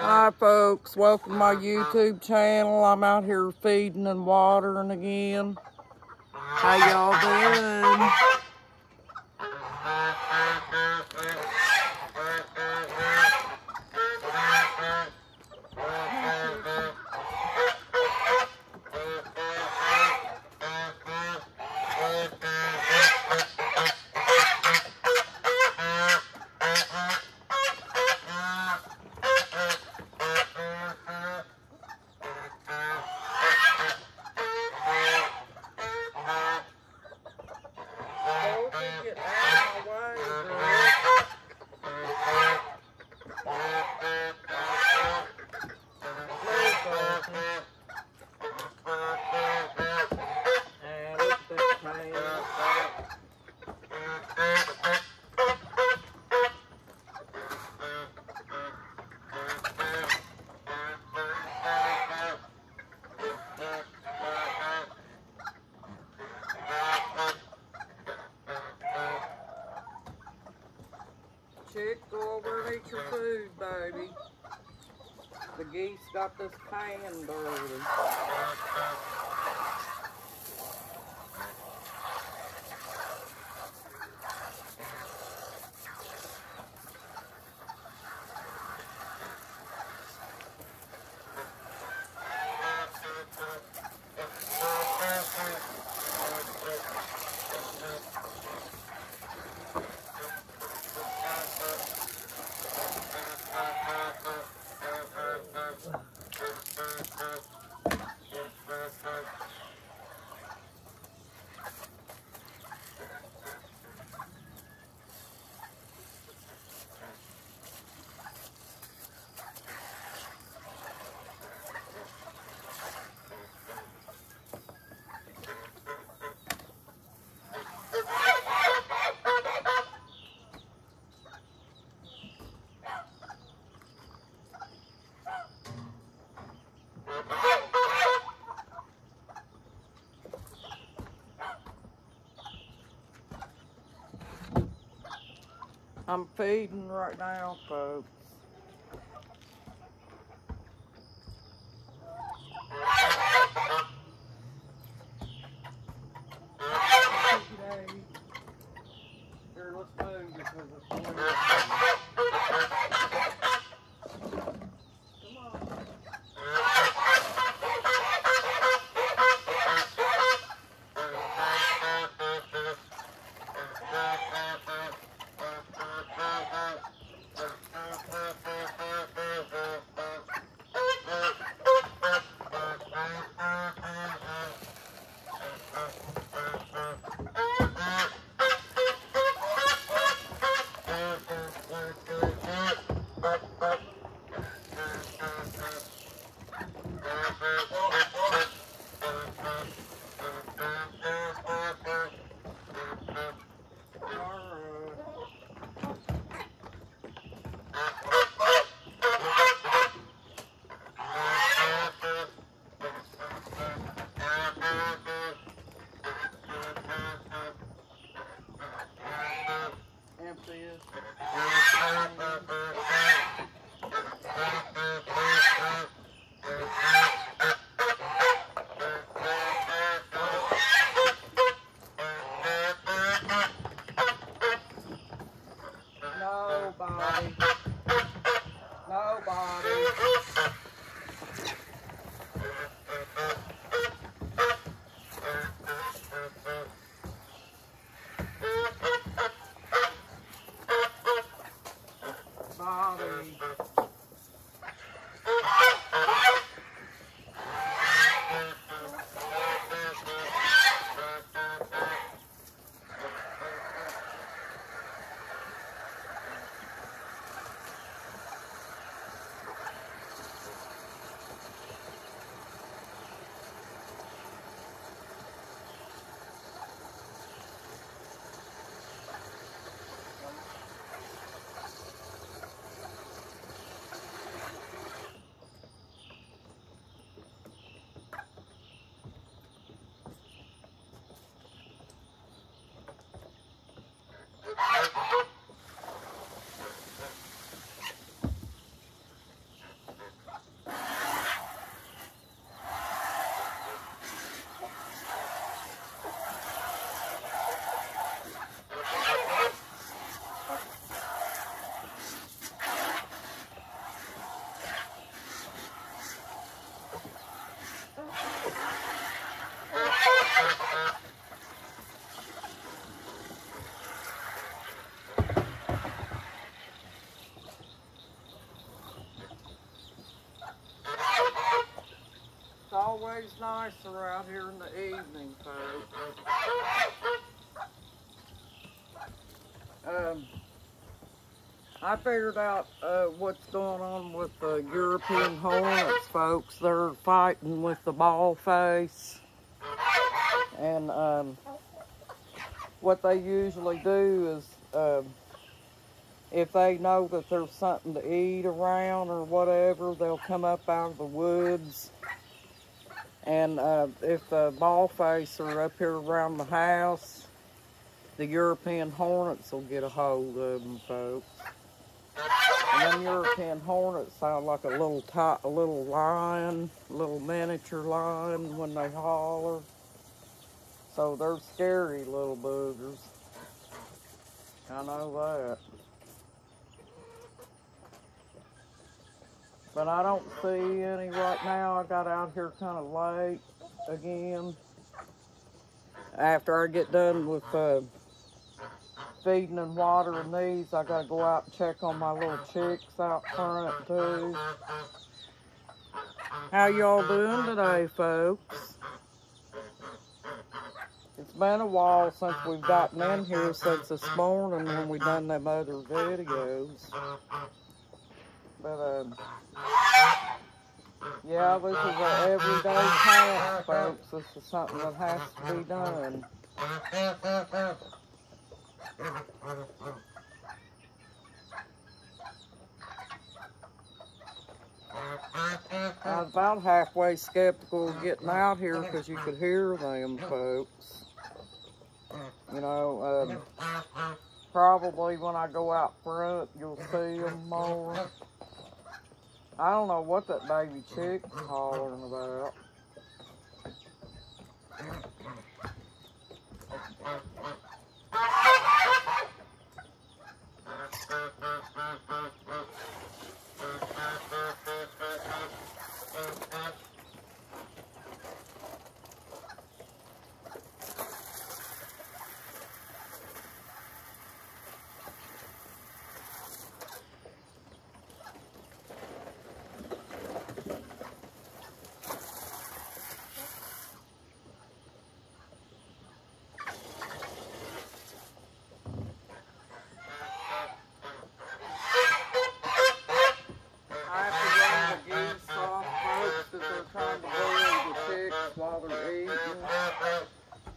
Hi folks, welcome to my YouTube channel. I'm out here feeding and watering again. How y'all doing? Chick, go over and eat your food, baby. The geese got this pan dirty. I'm feeding right now, folks. Always nicer out here in the evening, folks. Um, I figured out uh, what's going on with the European hornets, folks. They're fighting with the ball face. And um, what they usually do is um, if they know that there's something to eat around or whatever, they'll come up out of the woods. And uh, if the ball face are up here around the house, the European hornets will get a hold of them, folks. And them European hornets sound like a little tot, a little lion, a little miniature lion when they holler. So they're scary little boogers. I know that. But I don't see any right now. I got out here kind of late again. After I get done with uh, feeding and watering these, I gotta go out and check on my little chicks out front too. How y'all doing today, folks? It's been a while since we've gotten in here since this morning when we done them other videos. But, um, yeah, this is an everyday task, folks. This is something that has to be done. I about halfway skeptical getting out here because you could hear them, folks. You know, um, probably when I go out front, you'll see them more. I don't know what that baby chick's hollering about. I have to run the geese off folks that they're trying to bully the chicks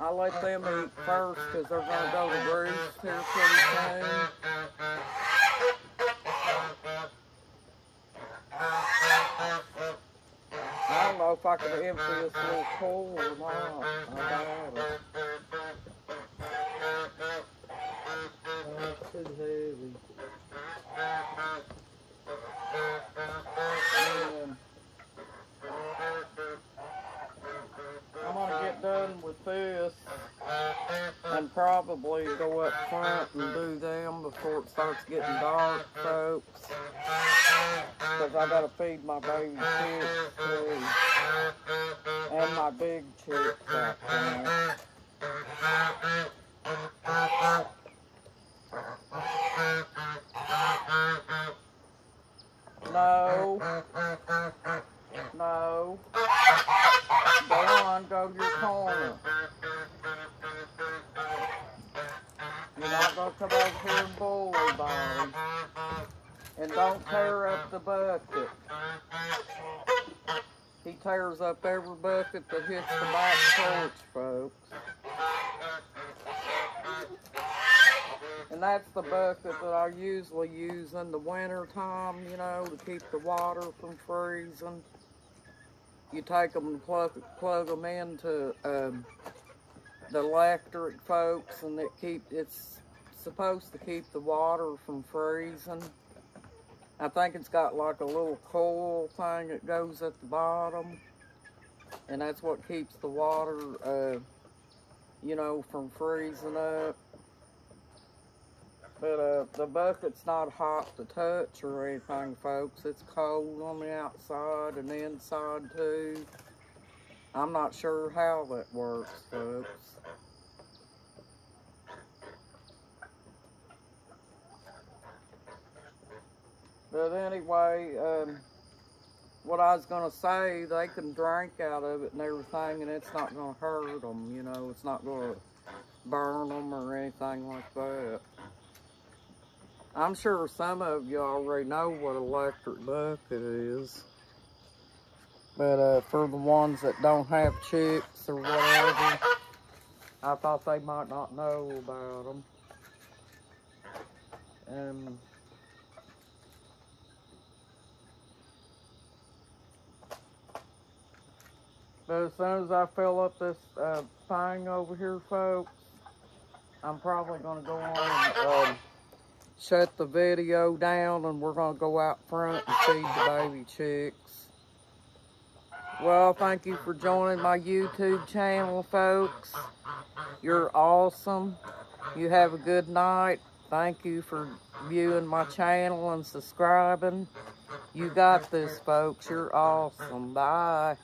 I let them eat first because they're going to go to roost here pretty soon. I don't know if I can empty this little pool or not. I doubt it. Too probably go up front and do them before it starts getting dark, folks. Because I gotta feed my baby chicks too. And my big chicks out there. No. No. Go on, go to your corner. You're come here and Bonnie. And don't tear up the bucket. He tears up every bucket that hits the back porch, folks. And that's the bucket that I usually use in the winter time, you know, to keep the water from freezing. You take them and plug, plug them into um, the electric, folks, and it keep it's supposed to keep the water from freezing. I think it's got like a little coil thing that goes at the bottom, and that's what keeps the water, uh, you know, from freezing up. But uh, the bucket's not hot to touch or anything, folks. It's cold on the outside and the inside too. I'm not sure how that works, folks. But anyway, um, what I was gonna say, they can drink out of it and everything, and it's not gonna hurt them. You know, it's not gonna burn them or anything like that. I'm sure some of you already know what electric bucket is. But uh, for the ones that don't have chicks or whatever, I thought they might not know about them. And but as soon as I fill up this uh, thing over here, folks, I'm probably gonna go on and um, shut the video down, and we're gonna go out front and feed the baby chicks. Well, thank you for joining my YouTube channel, folks. You're awesome. You have a good night. Thank you for viewing my channel and subscribing. You got this, folks. You're awesome. Bye.